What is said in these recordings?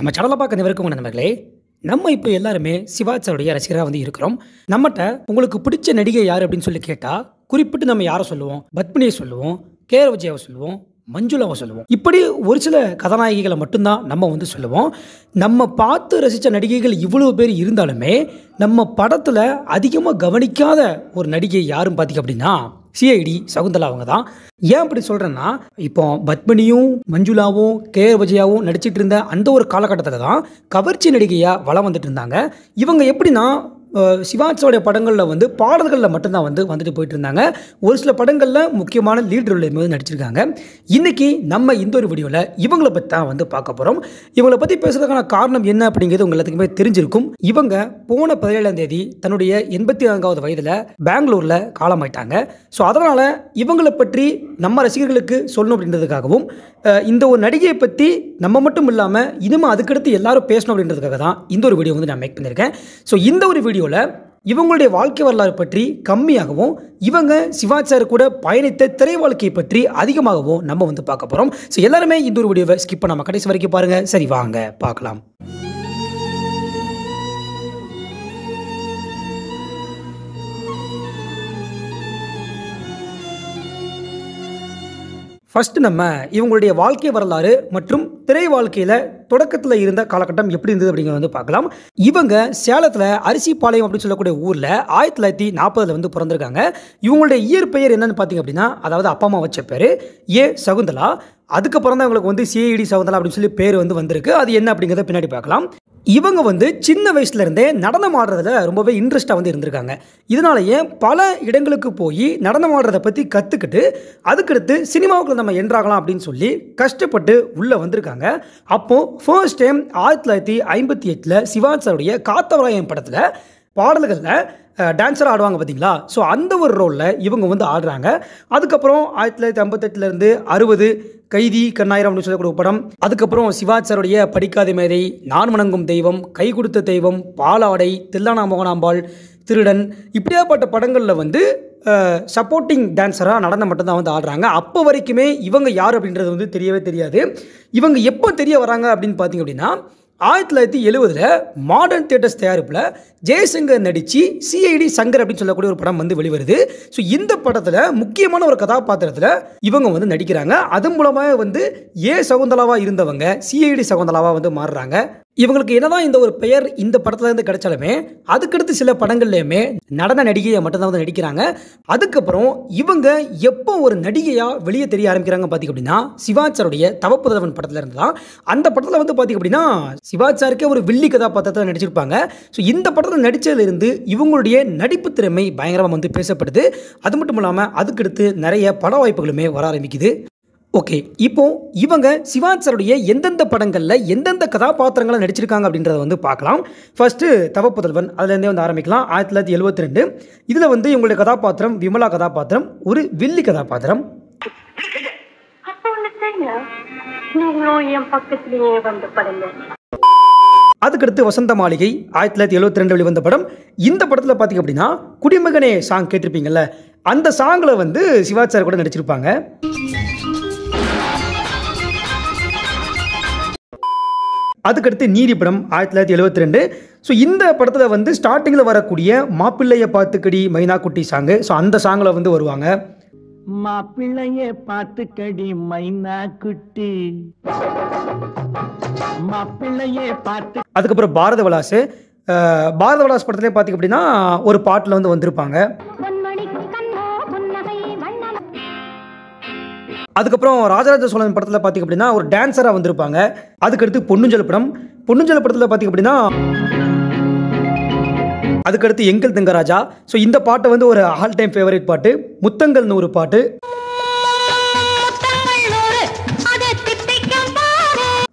நம்ம சேனலை பார்க்க அனைவருக்கும் நண்பர்களே நம்ம இப்போ எல்லாருமே சிவாச்சாருடைய ரசிகராக வந்து இருக்கிறோம். நம்மகிட்ட உங்களுக்கு பிடிச்ச நடிகை யார் அப்படின்னு சொல்லி கேட்டால் குறிப்பிட்டு நம்ம யாரை சொல்லுவோம்? பத்மினியை சொல்லுவோம் கேர விஜயாவை சொல்லுவோம் மஞ்சுளாவை சொல்லுவோம். இப்படி ஒரு சில கதாநாயகிகளை மட்டும்தான் நம்ம வந்து சொல்லுவோம். நம்ம பார்த்து ரசித்த நடிகைகள் இவ்வளோ பேர் இருந்தாலுமே நம்ம படத்தில் அதிகமாக கவனிக்காத ஒரு நடிகை யாரும் பார்த்தீங்க அப்படின்னா சிஐடி சகுந்தலா அவங்க தான். ஏன் அப்படி சொல்கிறேன்னா இப்போ பத்மினியும் மஞ்சுளாவும் கே விஜயாவும் நடிச்சிட்டு இருந்த அந்த ஒரு காலகட்டத்தில் தான் கவர்ச்சி நடிகையாக வளம் வந்துட்டு இருந்தாங்க. இவங்க எப்படின்னா சிவாஜியோடைய படங்களில் வந்து பாடல்களில் மட்டும்தான் வந்து வந்துட்டு போயிட்டு இருந்தாங்க ஒரு சில படங்களில் முக்கியமான லீட் ரோல் வந்து நடிச்சிருக்காங்க. இன்றைக்கி நம்ம இந்த ஒரு வீடியோவில் இவங்களை பற்றி தான் வந்து பார்க்க போகிறோம் இவங்களை பற்றி பேசுறதுக்கான காரணம் என்ன அப்படிங்கிறது உங்க எல்லாத்துக்குமே தெரிஞ்சிருக்கும். இவங்க போன பதினேழாம் தேதி தன்னுடைய எண்பத்தி நான்காவது வயதில் பெங்களூரில் காலமாயிட்டாங்க. ஸோ அதனால் இவங்களை பற்றி நம்ம ரசிகர்களுக்கு சொல்லணும் அப்படின்றதுக்காகவும் இந்த ஒரு நடிகையை பற்றி நம்ம மட்டும் இல்லாமல் இனிமேல் அதுக்கடுத்து எல்லாரும் பேசணும் அப்படின்றதுக்காக தான் இந்த ஒரு வீடியோ வந்து நான் மேக் பண்ணியிருக்கேன். ஸோ இந்த ஒரு வீடியோ வீடியோவில் இவங்களுடைய வாழ்க்கை வரலாறு பற்றி கம்மியாகவும் இவங்க சிவாச்சார் கூட பயணித்த திரை வாழ்க்கையை பற்றி அதிகமாகவும் நம்ம வந்து பார்க்க போகிறோம் ஸோ எல்லாருமே இந்த ஒரு வீடியோவை ஸ்கிப் பண்ணாமல் கடைசி வரைக்கும் பாருங்கள் சரி வாங்க பார்க்கலாம். ஃபர்ஸ்ட் நம்ம இவங்களுடைய வாழ்க்கை வரலாறு மற்றும் திரை வாழ்க்கையில் தொடக்கத்தில் இருந்த காலகட்டம் எப்படி இருந்தது அப்படிங்கிறத வந்து பார்க்கலாம். இவங்க சேலத்தில் அரிசிப்பாளையம் அப்படின்னு சொல்லக்கூடிய ஊரில் ஆயிரத்தி தொள்ளாயிரத்தி நாற்பதில் வந்து பிறந்திருக்காங்க. இவங்களுடைய இயற்பெயர் என்னன்னு பார்த்தீங்க அப்படின்னா அதாவது அப்பா அம்மா வச்ச பேர் ஏ சகுந்தலா. அதுக்கப்புறம் தான் இவங்களுக்கு வந்து சிஐடி சகுந்தலா அப்படின்னு சொல்லி பேர் வந்து வந்திருக்கு. அது என்ன அப்படிங்கிறத பின்னாடி பார்க்கலாம். இவங்க வந்து சின்ன வயசுலேருந்தே நடனம் ஆடுறதுல ரொம்பவே இன்ட்ரெஸ்ட்டாக வந்து இருந்திருக்காங்க. இதனாலேயே பல இடங்களுக்கு போய் நடனம் ஆடுறதை பற்றி கற்றுக்கிட்டு அதுக்கடுத்து சினிமாவுக்குள்ள நம்ம என்றாகலாம் அப்படின்னு சொல்லி கஷ்டப்பட்டு உள்ளே வந்திருக்காங்க. அப்போது ஃபர்ஸ்ட் டைம் ஆயிரத்தி தொள்ளாயிரத்தி ஐம்பத்தி எட்டில் சிவாஜ் சாருடைய காத்தவராயம் படத்தில் பாடல்களில் டான்ஸராக ஆடுவாங்க பார்த்தீங்களா ஸோ அந்த ஒரு ரோலில் இவங்க வந்து ஆடுறாங்க. அதுக்கப்புறம் ஆயிரத்தி தொள்ளாயிரத்தி ஐம்பத்தெட்டுலேருந்து அறுபது கைதி கண்ணாயிரம் அப்படின்னு சொல்லக்கூடிய படம். அதுக்கப்புறம் சிவாஜ் சாருடைய படிக்காத மேதை நான் வணங்கும் தெய்வம் கை கொடுத்த தெய்வம் பாலாடை தில்லானா மோகனாம்பாள் திருடன் இப்படியாப்பட்ட படங்களில் வந்து சப்போர்ட்டிங் டான்ஸராக நடனம் மட்டும்தான் வந்து ஆடுறாங்க. அப்போ வரைக்குமே இவங்க யார் அப்படின்றது வந்து தெரியவே தெரியாது. இவங்க எப்போ தெரிய வராங்க அப்படின்னு பார்த்தீங்க அப்படின்னா ஆயிரத்தி தொள்ளாயிரத்தி எழுபதில் மாடர்ன் தியேட்டர்ஸ் தயாரிப்பில் ஜெயசங்கர் நடித்து சிஐடி சங்கர் அப்படின்னு சொல்லக்கூடிய ஒரு படம் வந்து வெளிவருது. ஸோ இந்த படத்தில் முக்கியமான ஒரு கதாபாத்திரத்தில் இவங்க வந்து நடிக்கிறாங்க. அது மூலமாக வந்து ஏ சகுந்தலாவாக இருந்தவங்க சிஐடி சகுந்தலாவாக வந்து மாறுறாங்க. இவங்களுக்கு என்னதான் இந்த ஒரு பெயர் இந்த படத்துல இருந்து கிடைச்சாலுமே அதுக்கடுத்து சில படங்கள்லையுமே நடன நடிகையை மட்டும்தான் வந்து நடிக்கிறாங்க. அதுக்கப்புறம் இவங்க எப்போ ஒரு நடிகையாக வெளியே தெரிய ஆரம்பிக்கிறாங்க பார்த்திங்க அப்படின்னா சிவாச்சாருடைய தவப்புதவன் படத்தில் இருந்து தான். அந்த படத்தில் வந்து பார்த்திங்க அப்படின்னா சிவாச்சாருக்கே ஒரு வில்லி கதாபாத்திரத்தில் நடிச்சிருப்பாங்க. ஸோ இந்த படத்தில் நடித்ததுலேருந்து இவங்களுடைய நடிப்பு திறமை பயங்கரமாக வந்து பேசப்படுது. அது மட்டும் இல்லாமல் அதுக்கடுத்து நிறைய பட வாய்ப்புகளுமே வர ஆரம்பிக்குது. ஓகே இப்போ இவங்க சிவாஜ் சருடைய எந்தெந்த படங்களில் எந்தெந்த கதாபாத்திரங்களை நடிச்சிருக்காங்க அப்படின்றத வந்து பார்க்கலாம். ஃபஸ்ட்டு தவப்புதல்வன் அதுலேருந்தே வந்து ஆரம்பிக்கலாம். ஆயிரத்தி தொள்ளாயிரத்தி எழுபத்தி ரெண்டு. இதில் வந்து இவங்களுடைய கதாபாத்திரம் விமலா கதாபாத்திரம் ஒரு வில்லி கதாபாத்திரம். அதுக்கடுத்து வசந்த மாளிகை ஆயிரத்தி தொள்ளாயிரத்தி எழுபத்தி ரெண்டு வெளிவந்த படம். இந்த படத்தில் பார்த்தீங்க அப்படின்னா குடிமகனே சாங் கேட்டிருப்பீங்கல்ல அந்த சாங்கில் வந்து சிவாஜ் சார் கூட நடிச்சிருப்பாங்க. அதுக்கடுத்து நீதி படம் ஆயிரத்தி தொள்ளாயிரத்தி எழுபத்தி ரெண்டு. ஸோ இந்த படத்தில் வந்து ஸ்டார்டிங்கில் வரக்கூடிய மாப்பிள்ளைய பார்த்துக்கடி மைனா குட்டி சாங்கு ஸோ அந்த சாங்கில் வந்து வருவாங்க. மாப்பிள்ளைய பார்த்துக்கடி மைனா குட்டி மாப்பிள்ளைய பார்த்து அதுக்கப்புறம் பாரத அஹ், பாரத விலாஸ் படத்துலேயே பார்த்திங்க அப்படின்னா ஒரு பாட்டில் வந்து வந்திருப்பாங்க. அதுக்கப்புறம் ராஜராஜ சோழன் படத்தில் பார்த்திங்க அப்படின்னா ஒரு டான்ஸராக வந்திருப்பாங்க. அதுக்கடுத்து பொன்னுஞ்சல் படம். பொன்னுஞ்சல் படத்தில் பார்த்திங்க அப்படின்னா அதுக்கடுத்து எங்கள் தங்கராஜா. ஸோ இந்த பாட்டை வந்து ஒரு ஆல் டைம் ஃபேவரட் பாட்டு. முத்தங்கள்னு ஒரு பாட்டு.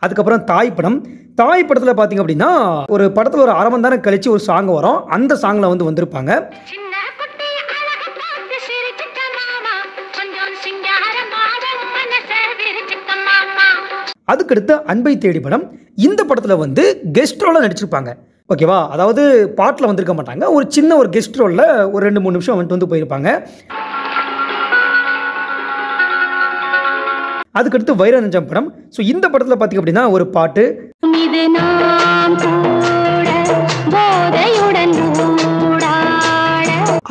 அதுக்கப்புறம் தாய் படம். தாய் படத்தில் பார்த்தீங்க அப்படின்னா ஒரு படத்தில் ஒரு அரை மணி நேரம் கழிச்சு ஒரு சாங் வரும். அந்த சாங்கில் வந்து வந்திருப்பாங்க. அதுக்கடுத்து அன்பை தேடி படம் இந்த படத்தில் வந்து கெஸ்ட் ரோலாக நடிச்சிருப்பாங்க. ஓகேவா அதாவது பாட்டில் வந்திருக்க மாட்டாங்க. ஒரு சின்ன ஒரு கெஸ்ட் ரோலில் ஒரு ரெண்டு மூணு நிமிஷம் வந்துட்டு வந்து போயிருப்பாங்க. அதுக்கடுத்து வைரநஞ்சம் படம். ஸோ இந்த படத்தில் பார்த்தீங்க அப்படின்னா ஒரு பாட்டு.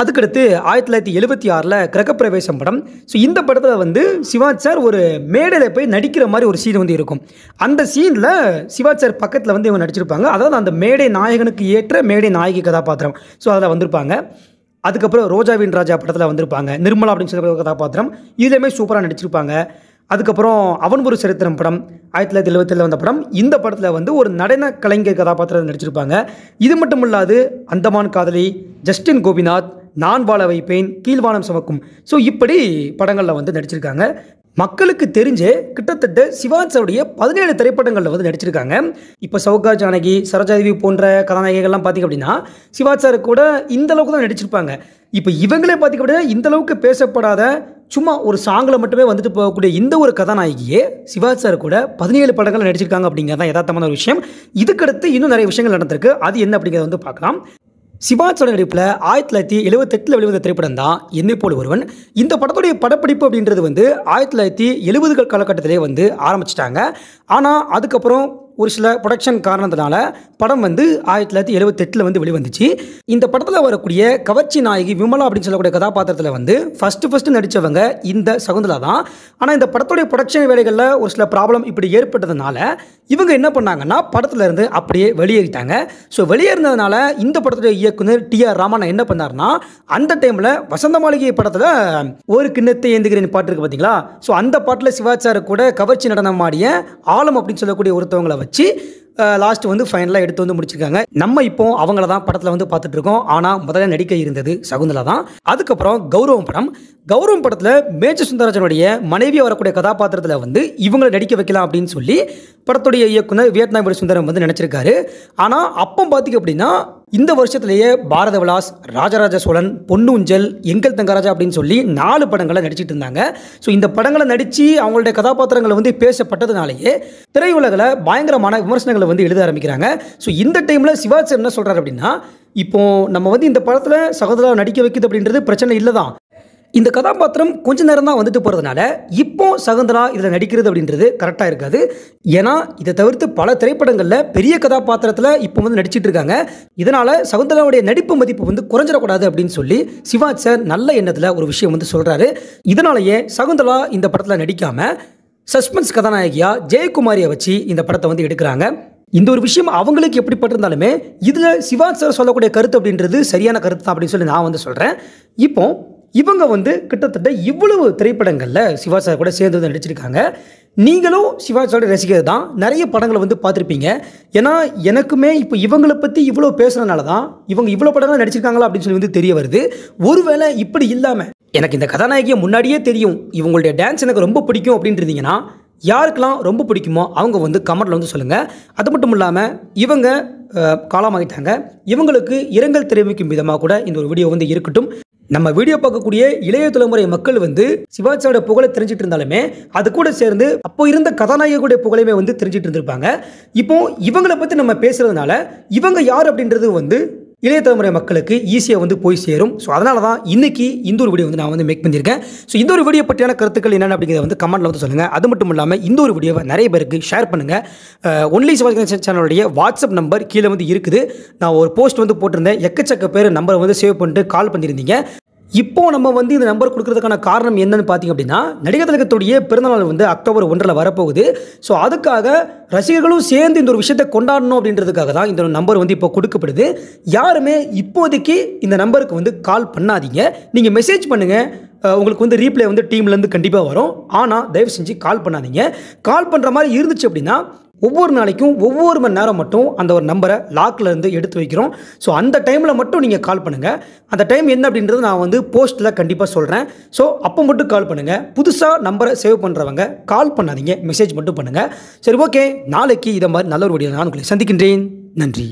அதுக்கடுத்து ஆயிரத்தி தொள்ளாயிரத்தி எழுபத்தி ஆறில் கிரகப்பிரவேசம் படம். ஸோ இந்த படத்தில் வந்து சிவாஜ் சார் ஒரு மேடையில் போய் நடிக்கிற மாதிரி ஒரு சீன் வந்து இருக்கும். அந்த சீனில் சிவாஜ் சார் பக்கத்தில் வந்து இவங்க நடிச்சிருப்பாங்க. அதாவது அந்த மேடை நாயகனுக்கு ஏற்ற மேடை நாயகி கதாபாத்திரம். ஸோ அதில் வந்திருப்பாங்க. அதுக்கப்புறம் ரோஜாவின் ராஜா படத்தில் வந்திருப்பாங்க. நிர்மலா அப்படின்னு சொல்லி ஒரு கதாபாத்திரம். இதுலேயுமே சூப்பராக நடிச்சிருப்பாங்க. அதுக்கப்புறம் அவன் ஒரு சரித்திரம் படம் ஆயிரத்தி தொள்ளாயிரத்தி எழுபத்தில் வந்த படம். இந்த படத்தில் வந்து ஒரு நடன கலைஞர் கதாபாத்திரம் நடிச்சிருப்பாங்க. இது மட்டும் இல்லாது அந்தமான் காதலி ஜஸ்டின் கோபிநாத் நான் வாழ வைப்பேன் கீழ்வானம் சுமக்கும். ஸோ இப்படி படங்களில் வந்து நடிச்சிருக்காங்க. மக்களுக்கு தெரிஞ்சு கிட்டத்தட்ட சிவாஜ் சாருடைய பதினேழு திரைப்படங்களில் வந்து நடிச்சிருக்காங்க. இப்போ சௌகா ஜானகி சரோஜாதேவி போன்ற கதாநாயகிகள்லாம் பார்த்திங்க அப்படின்னா சிவாஜ் சார் கூட இந்த அளவுக்கு தான் நடிச்சிருப்பாங்க. இப்போ இவங்களே பார்த்திங்க அப்படின்னா இந்த அளவுக்கு பேசப்படாத சும்மா ஒரு சாங்கில் மட்டுமே வந்துட்டு போகக்கூடிய இந்த ஒரு கதாநாயகியே சிவாஜ் சார் கூட பதினேழு படங்கள் நடிச்சிருக்காங்க அப்படிங்கிறது தான் யதார்த்தமான ஒரு விஷயம். இதுக்கடுத்து இன்னும் நிறைய விஷயங்கள் நடந்திருக்கு. அது என்ன அப்படிங்கிறத வந்து பார்க்கலாம். சிவாஜோட நடிப்பில் ஆயிரத்தி தொள்ளாயிரத்தி எழுபத்தெட்டில் வெளிவந்த திரைப்படம் தான் என்னை போல் ஒருவன். இந்த படத்துடைய படப்பிடிப்பு அப்படின்றது வந்து ஆயிரத்தி தொள்ளாயிரத்தி எழுபதுகள் காலகட்டத்திலே வந்து ஆரம்பிச்சிட்டாங்க. ஆனால் அதுக்கப்புறம் ஒரு சில ப்ரொடக்ஷன் காரணத்தினால படம் வந்து ஆயிரத்தி தொள்ளாயிரத்தி எழுபத்தெட்டில் வந்து வெளிவந்துச்சு. இந்த படத்தில் வரக்கூடிய கவர்ச்சி நாயகி விமலா அப்படின்னு சொல்லக்கூடிய கதாபாத்திரத்தில் வந்து ஃபஸ்ட்டு ஃபஸ்ட்டு நடித்தவங்க இந்த சகுந்தலா தான். ஆனால் இந்த படத்துடைய ப்ரொடக்ஷன் வேலைகளில் ஒரு சில ப்ராப்ளம் இப்படி ஏற்பட்டதுனால இவங்க என்ன பண்ணாங்கன்னா படத்துலேருந்து அப்படியே வெளியேறிட்டாங்க. ஸோ வெளியேறினதுனால இந்த படத்துடைய இயக்குனர் டி ஆர் ராமன் என்ன பண்ணார்னா அந்த டைமில் வசந்த மாளிகை படத்தில் ஒரு கிண்ணத்தை ஏந்துகிறேன் பாட்டு இருக்கு பார்த்தீங்களா ஸோ அந்த பாட்டில் சிவாச்சார கூட கவர்ச்சி நடனம் ஆடிய ஆலம் அப்படின்னு சொல்லக்கூடிய ஒருத்தவங்களை வச்சு லாஸ்ட் வந்து ஃபைனலாக எடுத்து வந்து முடிச்சிருக்காங்க. நம்ம இப்போ அவங்கள தான் படத்தில் வந்து பார்த்துட்டு இருக்கோம். ஆனால் முதல்ல நடிக்க இருந்தது சகுந்தலா தான். அதுக்கப்புறம் கௌரவம் படம். கௌரவம் படத்தில் மேஜர் சுந்தரராஜனுடைய மனைவி வரக்கூடிய கதாபாத்திரத்தில் வந்து இவங்களை நடிக்க வைக்கலாம் அப்படின்னு சொல்லி படத்துடைய இயக்குனர் வியட்நாம் சுந்தரம் வந்து நினச்சிருக்காரு. ஆனால் அப்போ பார்த்திங்க அப்படின்னா இந்த வருஷத்திலேயே பாரத விலாஸ் ராஜராஜ சோழன் பொன்னுஞ்சல் எங்கள் தங்கராஜா அப்படின்னு சொல்லி நாலு படங்களை நடிச்சிட்டு இருந்தாங்க. ஸோ இந்த படங்களை நடித்து அவங்களுடைய கதாபாத்திரங்களை வந்து பேசப்பட்டதுனாலேயே திரையுலகில் பயங்கரமான விமர்சனங்களை வந்து எழுத ஆரம்பிக்கிறாங்க. ஸோ இந்த டைமில் சிவாஜி என்ன சொல்கிறார் அப்படின்னா இப்போ நம்ம வந்து இந்த படத்தில் சகோதரா நடிக்க வைக்குது அப்படின்றது பிரச்சனை இல்லை தான் இந்த கதாபாத்திரம் கொஞ்ச நேரம் தான் வந்துட்டு போகிறதுனால இப்போ சகுந்தலா இதில் நடிக்கிறது அப்படின்றது கரெக்டாக இருக்காது. ஏன்னா இதை தவிர்த்து பல திரைப்படங்களில் பெரிய கதாபாத்திரத்தில் இப்போ வந்து நடிச்சிட்டு இருக்காங்க. இதனால் சகுந்தலாவுடைய நடிப்பு மதிப்பு வந்து குறைஞ்சிடக்கூடாது அப்படின்னு சொல்லி சிவாஜ் சார் நல்ல எண்ணத்தில் ஒரு விஷயம் வந்து சொல்கிறாரு இதனாலேயே சகுந்தலா இந்த படத்தில் நடிக்காமல் சஸ்பென்ஸ் கதாநாயகியாக ஜெயக்குமாரியை வச்சு இந்த படத்தை வந்து எடுக்கிறாங்க. இந்த ஒரு விஷயம் அவங்களுக்கு எப்படிப்பட்டிருந்தாலுமே இதில் சிவாஜ் சார் சொல்லக்கூடிய கருத்து அப்படின்றது சரியான கருத்து தான் அப்படின்னு சொல்லி நான் வந்து சொல்கிறேன் இப்போ இவங்க வந்து கிட்டத்தட்ட இவ்வளவு திரைப்படங்களில் சிவா சார் கூட சேர்ந்து வந்து நடிச்சிருக்காங்க. நீங்களும் சிவாஜ் சாரோட ரசிகர் தான் நிறைய படங்களை வந்து பார்த்துருப்பீங்க. ஏன்னா எனக்குமே இப்போ இவங்களை பற்றி இவ்வளோ பேசுகிறனால தான் இவங்க இவ்வளோ படங்கள் நடிச்சிருக்காங்களா அப்படின்னு சொல்லி வந்து தெரிய வருது. ஒருவேளை இப்படி இல்லாமல் எனக்கு இந்த கதாநாயகியை முன்னாடியே தெரியும். இவங்களுடைய டான்ஸ் எனக்கு ரொம்ப பிடிக்கும் அப்படின்ட்டு இருந்தீங்கன்னா யாருக்கெல்லாம் ரொம்ப பிடிக்குமோ அவங்க வந்து கமெண்ட்டில் வந்து சொல்லுங்கள் அது மட்டும் இல்லாமல் இவங்க காலமாகிட்டாங்க இவங்களுக்கு இரங்கல் தெரிவிக்கும் விதமாக கூட இந்த ஒரு வீடியோ வந்து இருக்கட்டும். நம்ம வீடியோ பார்க்கக்கூடிய இளைய தலைமுறை மக்கள் வந்து சிவாஜியோட புகழை தெரிஞ்சிட்டு இருந்தாலுமே அது கூட சேர்ந்து அப்போ இருந்த கதாநாயகருடைய புகழையுமே வந்து தெரிஞ்சிட்டு இருந்திருப்பாங்க. இப்போ இவங்களை பற்றி நம்ம பேசுறதுனால இவங்க யார் அப்படின்றது வந்து இளைய தலைமுறை மக்களுக்கு ஈஸியாக வந்து போய் சேரும். ஸோ அதனால தான் இன்னைக்கு இந்த ஒரு வீடியோ வந்து நான் வந்து மேக் பண்ணியிருக்கேன். ஸோ இந்த ஒரு வீடியோ பற்றியான கருத்துக்கள் என்னென்ன அப்படிங்கிறத வந்து கமெண்ட்டில் வந்து சொல்லுங்கள் அது மட்டும் இல்லாமல் இந்த ஒரு வீடியோவை நிறைய பேருக்கு ஷேர் பண்ணுங்கள் ஒன்லி சிவாஜி சேனலுடைய வாட்ஸ்அப் நம்பர் கீழே வந்து இருக்குது. நான் ஒரு போஸ்ட் வந்து போட்டிருந்தேன். எக்கச்சக்க பேர் நம்பரை வந்து சேவ் பண்ணிட்டு கால் பண்ணியிருந்தீங்க. இப்போ நம்ம வந்து இந்த நம்பர் கொடுக்கறதுக்கான காரணம் என்னன்னு பார்த்தீங்க அப்படின்னா நடிகர் திலகத்துடைய பிறந்தநாள் வந்து அக்டோபர் ஒன்றில் வரப்போகுது. ஸோ அதுக்காக ரசிகர்களும் சேர்ந்து இந்த ஒரு விஷயத்தை கொண்டாடணும் அப்படின்றதுக்காக தான் இந்த நம்பர் வந்து இப்போ கொடுக்கப்படுது. யாருமே இப்போதைக்கு இந்த நம்பருக்கு வந்து கால் பண்ணாதீங்க. நீங்கள் மெசேஜ் பண்ணுங்கள் உங்களுக்கு வந்து ரீப்ளே வந்து டீம்லேருந்து கண்டிப்பாக வரும். ஆனால் தயவு செஞ்சு கால் பண்ணாதீங்க. கால் பண்ணுற மாதிரி இருந்துச்சு அப்படின்னா ஒவ்வொரு நாளைக்கும் ஒவ்வொரு மணி நேரம் மட்டும் அந்த ஒரு நம்பரை லாக்கில் இருந்து எடுத்து வைக்கிறோம். ஸோ அந்த டைமில் மட்டும் நீங்கள் கால் பண்ணுங்கள் அந்த டைம் என்ன அப்படின்றது நான் வந்து போஸ்ட்டில் கண்டிப்பாக சொல்கிறேன் ஸோ அப்போ மட்டும் கால் பண்ணுங்கள் புதுசாக நம்பரை சேவ் பண்ணுறவங்க கால் பண்ணாதீங்க. மெசேஜ் மட்டும் பண்ணுங்கள் சரி ஓகே நாளைக்கு இதை மாதிரி நல்ல ஒரு வீடியோ நான் உங்களை சந்திக்கின்றேன். நன்றி.